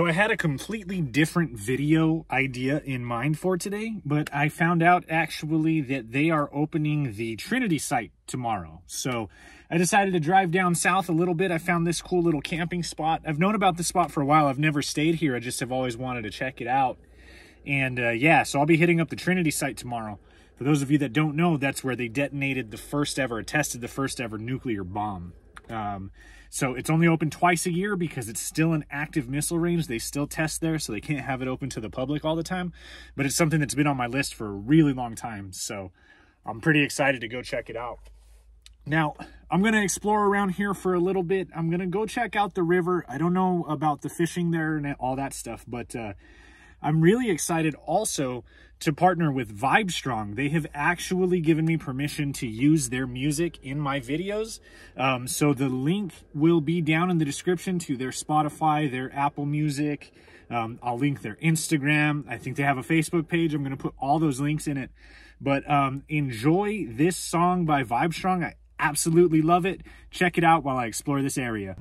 So I had a completely different video idea in mind for today, but I found out actually that they are opening the Trinity site tomorrow. So I decided to drive down south a little bit. I found this cool little camping spot. I've known about this spot for a while. I've never stayed here. I just have always wanted to check it out. And uh, yeah, so I'll be hitting up the Trinity site tomorrow. For those of you that don't know, that's where they detonated the first ever, tested the first ever nuclear bomb. Um, so it's only open twice a year because it's still an active missile range. They still test there, so they can't have it open to the public all the time. But it's something that's been on my list for a really long time. So I'm pretty excited to go check it out. Now, I'm going to explore around here for a little bit. I'm going to go check out the river. I don't know about the fishing there and all that stuff, but uh, I'm really excited also to partner with Vibestrong. They have actually given me permission to use their music in my videos. Um, so the link will be down in the description to their Spotify, their Apple Music. Um, I'll link their Instagram. I think they have a Facebook page. I'm going to put all those links in it. But um, enjoy this song by Vibestrong. I absolutely love it. Check it out while I explore this area.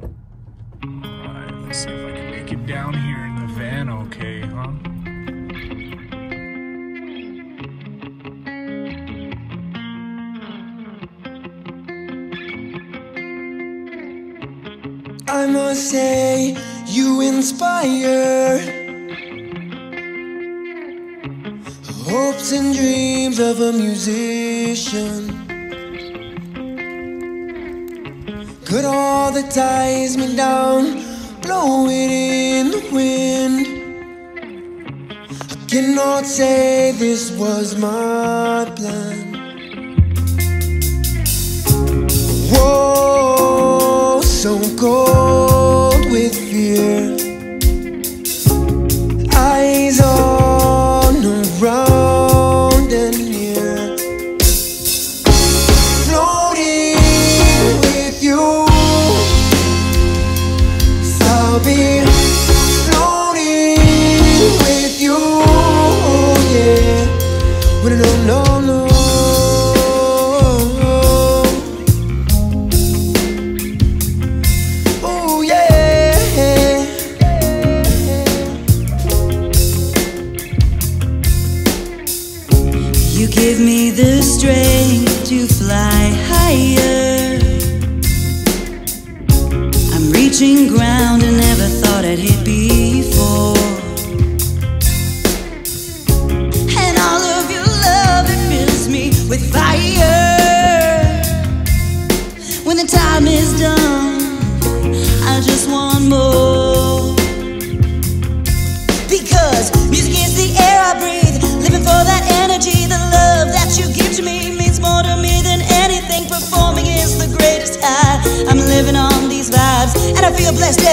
All right, let's see if I can make it down here in the van okay, I must say, you inspire hopes and dreams of a musician. Could all that ties me down blow it in the wind? I cannot say this was my plan. Whoa, so cold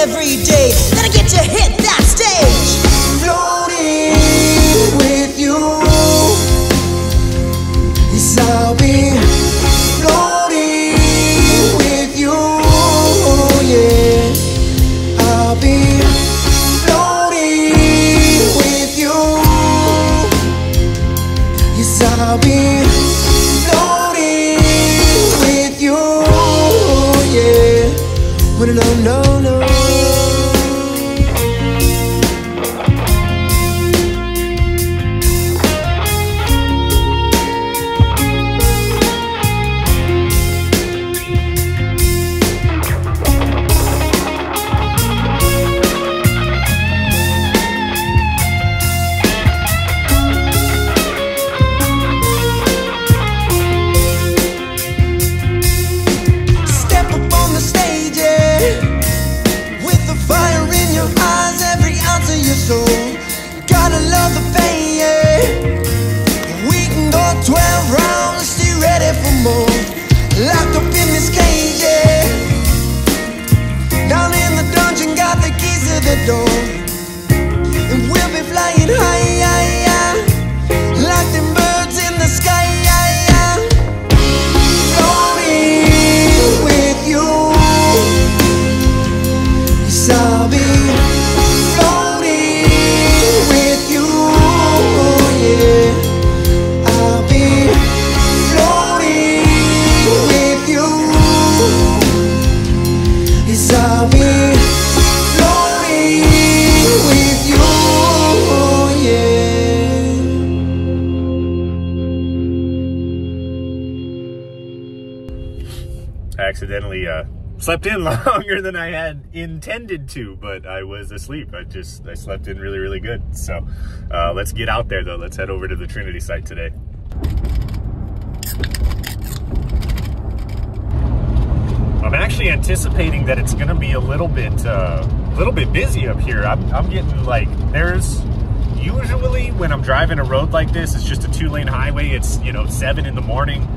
every day that I get to hit that stage. floating with you. Yes, I'll be floating with you. Yeah, I'll be floating with you. Yes, I'll be floating with you. Yeah, when I don't know, no. Accidentally uh, slept in longer than I had intended to, but I was asleep. I just, I slept in really, really good. So uh, let's get out there though. Let's head over to the Trinity site today. I'm actually anticipating that it's going to be a little bit, uh, little bit busy up here. I'm, I'm getting like, there's usually when I'm driving a road like this, it's just a two lane highway. It's, you know, seven in the morning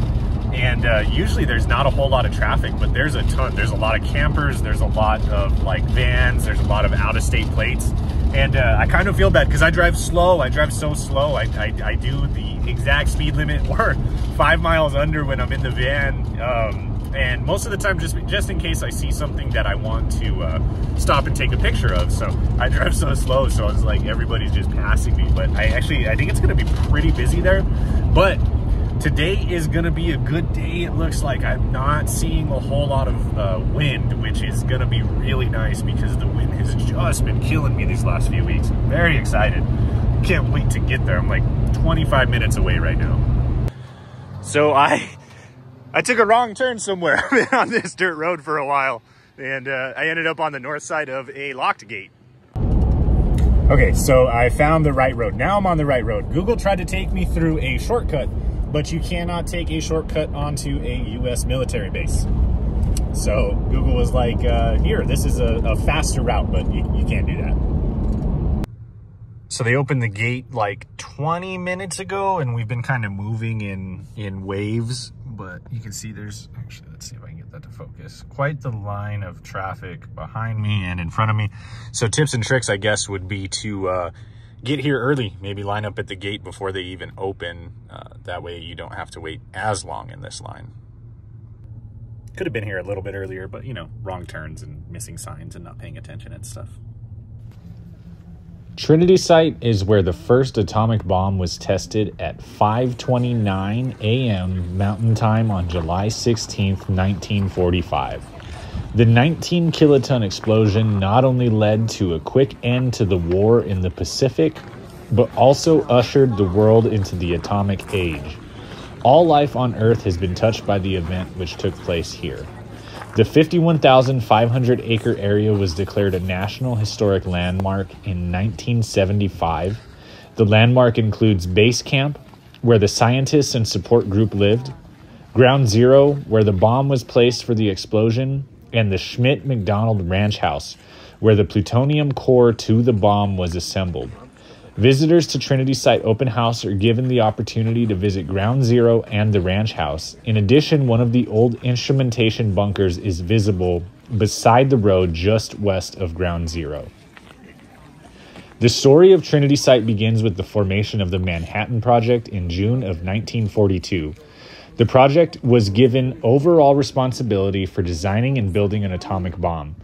and uh, usually there's not a whole lot of traffic, but there's a ton. There's a lot of campers. There's a lot of like vans. There's a lot of out of state plates. And uh, I kind of feel bad because I drive slow. I drive so slow. I, I, I, do the exact speed limit or five miles under when I'm in the van. Um, and most of the time just just in case I see something that I want to uh, stop and take a picture of. So I drive so slow, so it's like everybody's just passing me. But I actually I think it's gonna be pretty busy there. But today is gonna be a good day. It looks like I'm not seeing a whole lot of uh, wind, which is gonna be really nice because the wind has just been killing me these last few weeks. I'm very excited. Can't wait to get there. I'm like 25 minutes away right now. So I I took a wrong turn somewhere. I've been on this dirt road for a while and uh, I ended up on the north side of a locked gate. Okay, so I found the right road. Now I'm on the right road. Google tried to take me through a shortcut, but you cannot take a shortcut onto a U.S. military base. So Google was like, uh, here, this is a, a faster route, but you, you can't do that. So they opened the gate like 20 minutes ago, and we've been kind of moving in in waves but you can see there's actually let's see if I can get that to focus quite the line of traffic behind me and in front of me so tips and tricks I guess would be to uh, get here early maybe line up at the gate before they even open uh, that way you don't have to wait as long in this line could have been here a little bit earlier but you know wrong turns and missing signs and not paying attention and stuff Trinity Site is where the first atomic bomb was tested at 5:29 a.m. Mountain Time on July 16, 1945. The 19 kiloton explosion not only led to a quick end to the war in the Pacific, but also ushered the world into the atomic age. All life on Earth has been touched by the event which took place here. The 51,500 acre area was declared a National Historic Landmark in 1975. The landmark includes Base Camp, where the scientists and support group lived, Ground Zero, where the bomb was placed for the explosion, and the Schmidt McDonald Ranch House, where the plutonium core to the bomb was assembled. Visitors to Trinity Site Open House are given the opportunity to visit Ground Zero and the ranch house. In addition, one of the old instrumentation bunkers is visible beside the road just west of Ground Zero. The story of Trinity Site begins with the formation of the Manhattan Project in June of 1942. The project was given overall responsibility for designing and building an atomic bomb.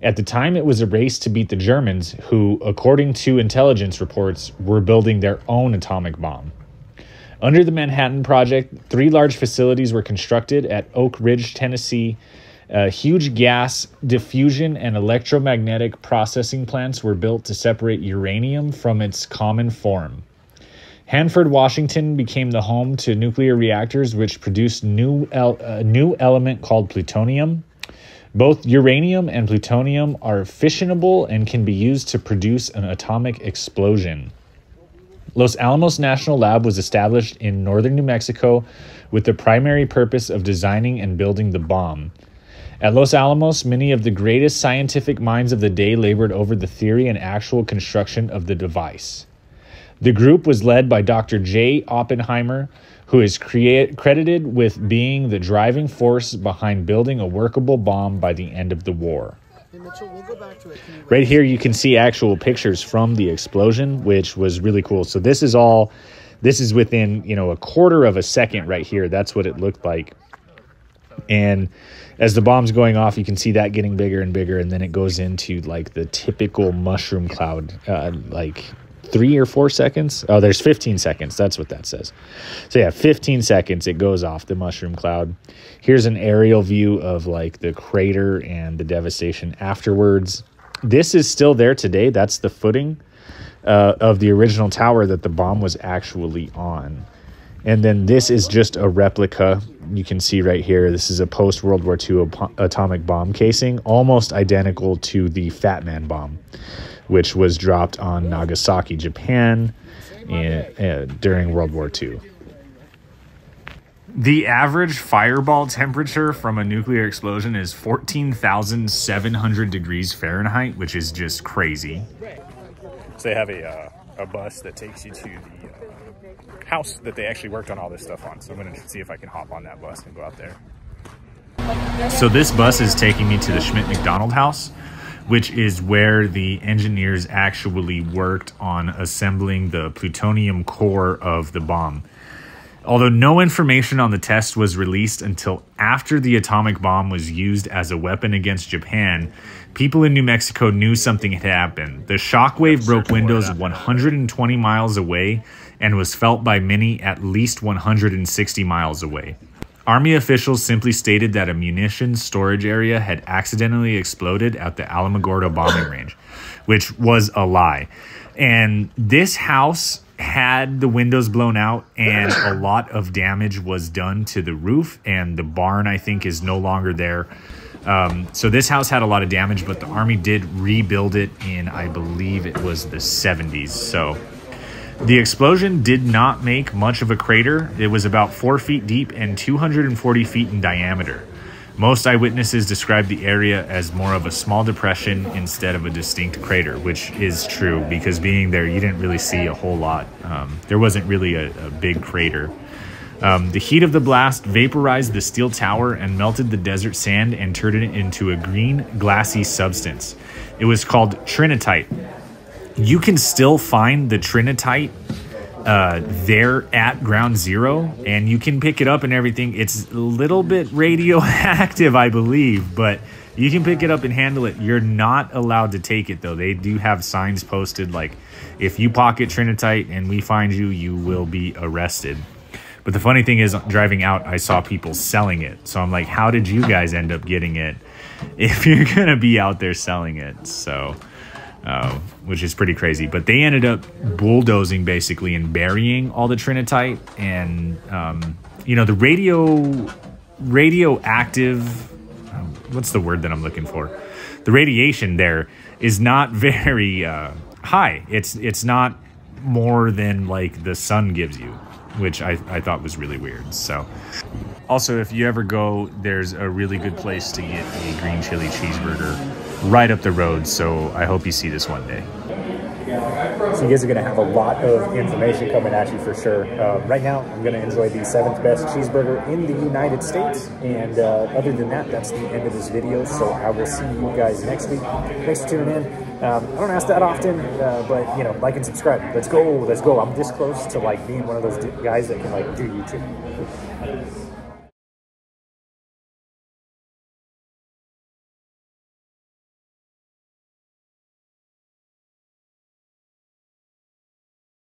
At the time, it was a race to beat the Germans, who, according to intelligence reports, were building their own atomic bomb. Under the Manhattan Project, three large facilities were constructed at Oak Ridge, Tennessee. Uh, huge gas diffusion and electromagnetic processing plants were built to separate uranium from its common form. Hanford, Washington became the home to nuclear reactors which produced new a uh, new element called plutonium. Both uranium and plutonium are fissionable and can be used to produce an atomic explosion. Los Alamos National Lab was established in northern New Mexico with the primary purpose of designing and building the bomb. At Los Alamos, many of the greatest scientific minds of the day labored over the theory and actual construction of the device. The group was led by Dr. J. Oppenheimer, who is credited with being the driving force behind building a workable bomb by the end of the war. Right here, you can see actual pictures from the explosion, which was really cool. So this is all, this is within you know a quarter of a second right here. That's what it looked like. And as the bomb's going off, you can see that getting bigger and bigger, and then it goes into like the typical mushroom cloud, uh, like three or four seconds. Oh, there's 15 seconds. That's what that says. So yeah, 15 seconds. It goes off the mushroom cloud. Here's an aerial view of like the crater and the devastation afterwards. This is still there today. That's the footing uh, of the original tower that the bomb was actually on. And then this is just a replica. You can see right here, this is a post World War II atomic bomb casing, almost identical to the Fat Man bomb, which was dropped on Nagasaki, Japan in, uh, during World War II. The average fireball temperature from a nuclear explosion is 14,700 degrees Fahrenheit, which is just crazy. So they have a, uh, a bus that takes you to the uh, house that they actually worked on all this stuff on. So I'm going to see if I can hop on that bus and go out there. So this bus is taking me to the Schmidt McDonald house, which is where the engineers actually worked on assembling the plutonium core of the bomb. Although no information on the test was released until after the atomic bomb was used as a weapon against Japan, people in New Mexico knew something had happened. The shockwave broke windows 120 miles away and was felt by many at least 160 miles away. Army officials simply stated that a munitions storage area had accidentally exploded at the Alamogordo bombing range, which was a lie. And this house had the windows blown out and a lot of damage was done to the roof and the barn i think is no longer there um, so this house had a lot of damage but the army did rebuild it in i believe it was the 70s so the explosion did not make much of a crater it was about four feet deep and 240 feet in diameter most eyewitnesses described the area as more of a small depression instead of a distinct crater, which is true because being there, you didn't really see a whole lot. Um, there wasn't really a, a big crater. Um, the heat of the blast vaporized the steel tower and melted the desert sand and turned it into a green, glassy substance. It was called trinitite. You can still find the trinitite uh, there at ground zero and you can pick it up and everything. It's a little bit radioactive, I believe, but you can pick it up and handle it. You're not allowed to take it though. They do have signs posted like if you pocket trinitite and we find you, you will be arrested. But the funny thing is, driving out, I saw people selling it. So I'm like, how did you guys end up getting it if you're going to be out there selling it? So uh, which is pretty crazy. But they ended up bulldozing basically and burying all the trinitite and um, you know the radio radioactive. What's the word that I'm looking for? The radiation there is not very uh, high. It's it's not more than like the sun gives you, which I, I thought was really weird. So, also if you ever go, there's a really good place to get a green chili cheeseburger right up the road. So I hope you see this one day. So you guys are going to have a lot of information coming at you for sure. Uh, right now, I'm going to enjoy the seventh best cheeseburger in the United States. And uh, other than that, that's the end of this video. So I will see you guys next week. Thanks for tuning in. Um, I don't ask that often, uh, but you know, like and subscribe. Let's go. Let's go. I'm this close to like being one of those guys that can like do YouTube.